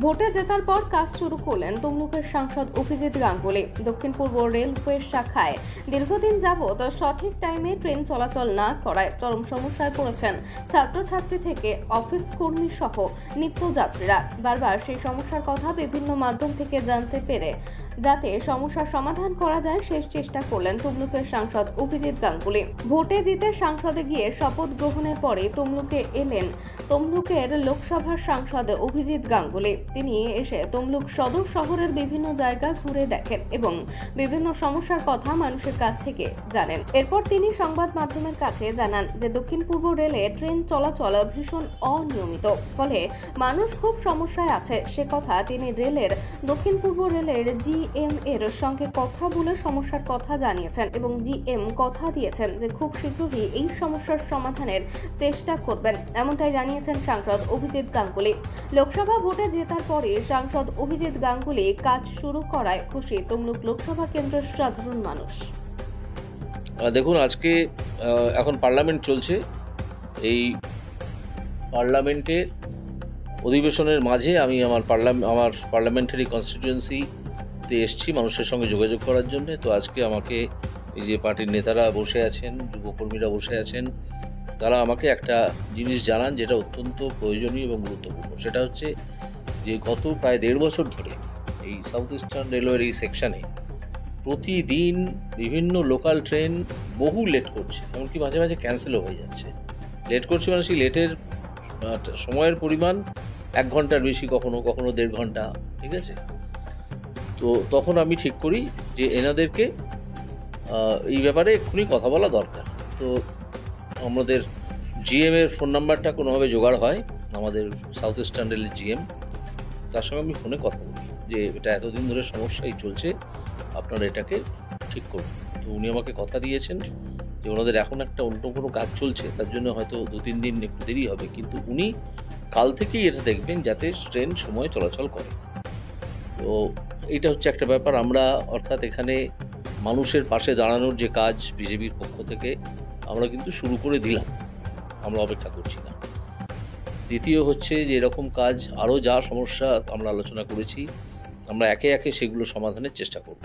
ভোটে জেতার পর কাজ শুরু করলেন তমলুকের সাংসদ অভিজিৎ গাঙ্গুলি। দক্ষিণ পূর্ব রেলওয়ে শাখায় দীর্ঘদিন যাবৎ সঠিক টাইমে ট্রেন চলাচল না করায় চরম সমস্যায় পড়েছেন ছাত্রছাত্রী থেকে অফিস কর্মী সহ নিত্যযাত্রীরা। বারবার সেই সমস্যার কথা বিভিন্ন মাধ্যম থেকে জানতে পেরে যাতে সমস্যার সমাধান করা যায়, শেষ চেষ্টা করলেন তমলুকের সাংসদ অভিজিৎ গাঙ্গুলি। ভোটে জিতে সংসদে গিয়ে শপথ গ্রহণের পরে তমলুকে এলেন তমলুকের লোকসভার সাংসদ অভিজিৎ গাঙ্গুলি। তিনি এসে তমলুক সদর শহরের বিভিন্ন জায়গা ঘুরে দেখেন এবং বিভিন্ন সমস্যার কথা মানুষের কাছ থেকে জানেন। এরপর তিনি সংবাদ মাধ্যমের কাছে জানান যে, দক্ষিণ পূর্ব রেলে ট্রেন চলাচল ভীষণ অনিয়মিত, ফলে মানুষ খুব সমস্যায় আছে। সে কথা তিনি রেলের দক্ষিণ পূর্ব রেলের জিএম এর সঙ্গে কথা বলে সমস্যার কথা জানিয়েছেন এবং জিএম কথা দিয়েছেন যে খুব শীঘ্রই এই সমস্যার সমাধানের চেষ্টা করবেন। এমনটাই জানিয়েছেন সাংসদ অভিজিৎ গাঙ্গুলি। লোকসভা ভোটে জেতার পরে সাংসদ অভিজিৎ গাঙ্গুলি কাজ শুরু করায় খুশি তমলুক লোকসভা কেন্দ্রের সাধারণ মানুষ। দেখুন, আজকে এখন পার্লামেন্ট চলছে। এই পার্লামেন্টের অধিবেশনের মাঝে আমি আমার পার্লাম, আমার পার্লামেন্টারি কনস্টিটিউয়েন্সিতে এসেছি মানুষের সঙ্গে যোগাযোগ করার জন্য। তো আজকে আমাকে এই যে পার্টির নেতারা বসে আছেন, যুবকর্মীরা বসে আছেন, তারা আমাকে একটা জিনিস জানান যেটা অত্যন্ত প্রয়োজনীয় এবং গুরুত্বপূর্ণ। সেটা হচ্ছে যে গত প্রায় দেড় বছর ধরে এই সাউথ ইস্টার্ন রেলওয়ের এই সেকশনে প্রতিদিন বিভিন্ন লোকাল ট্রেন বহু লেট করছে, এমনকি মাঝে মাঝে ক্যান্সেলও হয়ে যাচ্ছে। লেট করছে মানে সেই লেটের সময়ের পরিমাণ এক ঘণ্টার বেশি কখনো কখনো দেড় ঘণ্টা, ঠিক আছে? তো তখন আমি ঠিক করি যে এনাদেরকে এই ব্যাপারে এক্ষুনি কথা বলা দরকার। তো আমাদের জিএম এর ফোন নাম্বারটা কোনোভাবে জোগাড় হয়, আমাদের সাউথ ইস্টার্ন রেলের জিএম তার সঙ্গে আমি ফোনে কথা বলি যে এটা এতদিন ধরে সমস্যাই চলছে, আপনারা এটাকে ঠিক করুন। তো উনি আমাকে কথা দিয়েছেন যে ওনাদের এখন একটা অন্য কোনো কাজ চলছে, তার জন্য হয়তো দু তিন দিন একটু দেরি হবে, কিন্তু উনি কাল থেকেই এটা দেখবেন যাতে ট্রেন সময় চলাচল করে। তো এইটা হচ্ছে একটা ব্যাপার। আমরা অর্থাৎ এখানে মানুষের পাশে দাঁড়ানোর যে কাজ বিজেপির পক্ষ থেকে, আমরা কিন্তু শুরু করে দিলাম। আমরা অপেক্ষা করছি না। দ্বিতীয় হচ্ছে যে এরকম কাজ, আরও যা সমস্যা আমরা আলোচনা করেছি, আমরা একে একে সেগুলো সমাধানের চেষ্টা করব।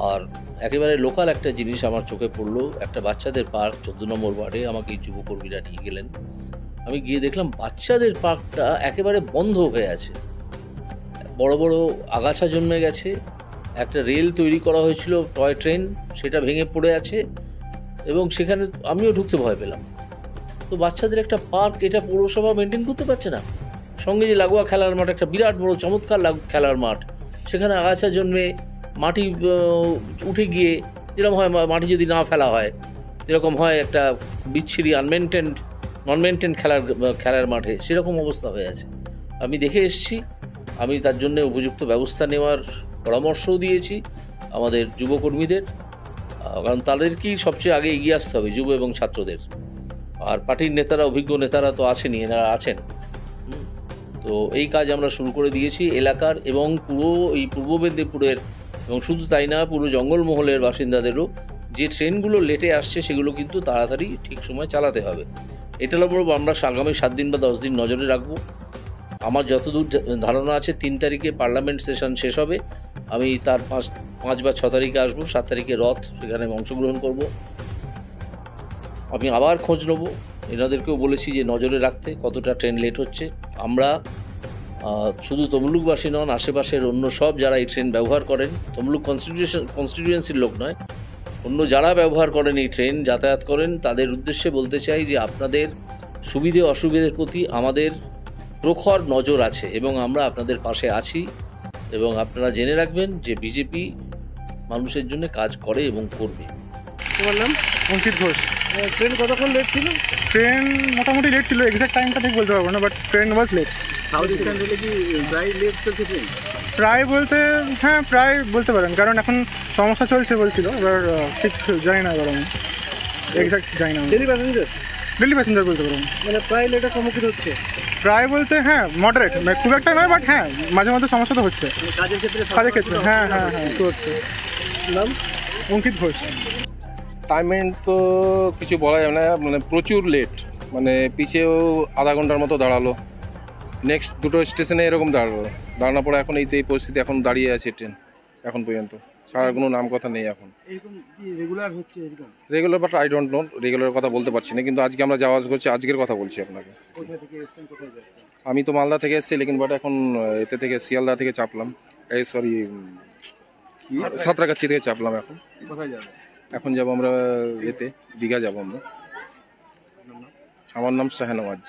আর একেবারে লোকাল একটা জিনিস আমার চোখে পড়ল, একটা বাচ্চাদের পার্ক, চোদ্দ নম্বর ওয়ার্ডে আমাকে যুবকর্মীরা নিয়ে গেলেন। আমি গিয়ে দেখলাম বাচ্চাদের পার্কটা একেবারে বন্ধ হয়ে আছে। বড় বড় আগাছা জন্মে গেছে। একটা রেল তৈরি করা হয়েছিল, টয় ট্রেন, সেটা ভেঙে পড়ে আছে এবং সেখানে আমিও ঢুকতে ভয় পেলাম। তো বাচ্চাদের একটা পার্ক, এটা পৌরসভা মেনটেন করতে পারছে না। সঙ্গে যে লাগোয়া খেলার মাঠ, একটা বিরাট বড় চমৎকার লাগ- খেলার মাঠ। সেখানে আগাছা জন্মে মাটি উঠে গিয়ে যেরকম হয় মাটি যদি না ফেলা হয় যেরকম হয় একটা বিচ্ছিরি আনমেনটেন্ড নন মেনটেন খেলার খেলার মাঠে। সেরকম অবস্থা হয়ে আছে। আমি দেখে এসেছি। আমি তার জন্য উপযুক্ত ব্যবস্থা নেওয়ার পরামর্শও দিয়েছি আমাদের যুবকর্মীদের। কারণ তাদেরকেই সবচেয়ে আগে এগিয়ে আসতে হবে, যুব এবং ছাত্রদের। আর পার্টির নেতারা, অভিজ্ঞ নেতারা তো আছেনই এনারা আছেন। তো এই কাজ আমরা শুরু করে দিয়েছি। এলাকার এবং পুরো এই পূর্ব মেদিনীপুরের এবং শুধু তাই না পুরো জঙ্গলমহলের বাসিন্দাদেরও যে ট্রেনগুলো লেটে আসছে, সেগুলো কিন্তু তাড়াতাড়ি ঠিক সময় চালাতে হবে। এটা আমরা আগামী সাত দিন বা দশ দিন নজরে রাখব। আমার যতদূর ধারণা আছে, তিন তারিখে পার্লামেন্ট সেশন শেষ হবে। আমি তার পাঁচ পাঁচ বা ছ তারিখে আসব, সাত তারিখে রথ, সেখানে অংশগ্রহণ করব। আমি আবার খোঁজ নেব। এনাদেরকেও বলেছি যে নজরে রাখতে, কতটা ট্রেন লেট হচ্ছে। আমরা শুধু তমলুকবাসী নন, আশেপাশের অন্য সব যারা এই ট্রেন ব্যবহার করেন, তমলুক কনস্টিটিউশন কনস্টিটিউয়েন্সির লোক নয়, অন্য যারা ব্যবহার করেন এই ট্রেন যাতায়াত করেন, তাদের উদ্দেশ্যে বলতে চাই যে আপনাদের সুবিধে অসুবিধের প্রতি আমাদের প্রখর নজর আছে এবং আমরা আপনাদের পাশে আছি এবং আপনারা জেনে রাখবেন যে বিজেপি মানুষের জন্য কাজ করে এবং করবে। তোমার নাম? অঙ্কিত ঘোষ। ট্রেন কতক্ষণ লেট ছিল? ট্রেন মোটামুটি লেট ছিল এক্সাক্ট টাইমটা ঠিক বলতে পারব না but train was late south eastern রেলে কি প্রায় লেট চলছে ট্রেন প্রায় বলতে হ্যাঁ প্রায় বলতে পারেন কারণ এখন সমস্যা চলছে বলছিল এবার ঠিক জানি না এবার আমি এক্সাক্ট জানি না। ডেলি প্যাসেঞ্জার ডেলি প্যাসেঞ্জার বলতে পারব মানে প্রায় লেটের সম্মুখীন হচ্ছে। প্রায় বলতে হ্যাঁ মডারেট মানে খুব একটা নয় বাট হ্যাঁ মাঝে মধ্যে সমস্যা তো হচ্ছে। কাজের ক্ষেত্রে কাজের ক্ষেত্রে হ্যাঁ হ্যাঁ হ্যাঁ তো হচ্ছে। নাম? অঙ্কিত ঘোষ। টাইমেন্ট তো কিছু বলা যাবে না মানে প্রচুর লেট মানে পিছেও আধা ঘণ্টার মতো দাঁড়াল। নেক্সট দুটো স্টেশনে এরকম দাঁড়াবো দাঁড়ানোর পরে এখন এই তো এই পরিস্থিতি এখন দাঁড়িয়ে আছে ট্রেন এখন পর্যন্ত। ছাড়ার কোনো নাম কথা নেই এখন। রেগুলার হচ্ছে এরকম? Regular but I don't know regular কথা বলতে পারছি না কিন্তু আজকে আমরা যাওয়া করছি আজকের কথা বলছি আপনাকে। আমি তো মালদা থেকে এসেছি লেকিন বাট এখন এতে থেকে শিয়ালদা থেকে চাপলাম। এই সরি সাঁতরাগাছি। থেকে চাপলাম এখন। কোথায় এখন যাব আমরা এতে দীঘা যাব আমরা। আমার নাম শাহনওয়াজ।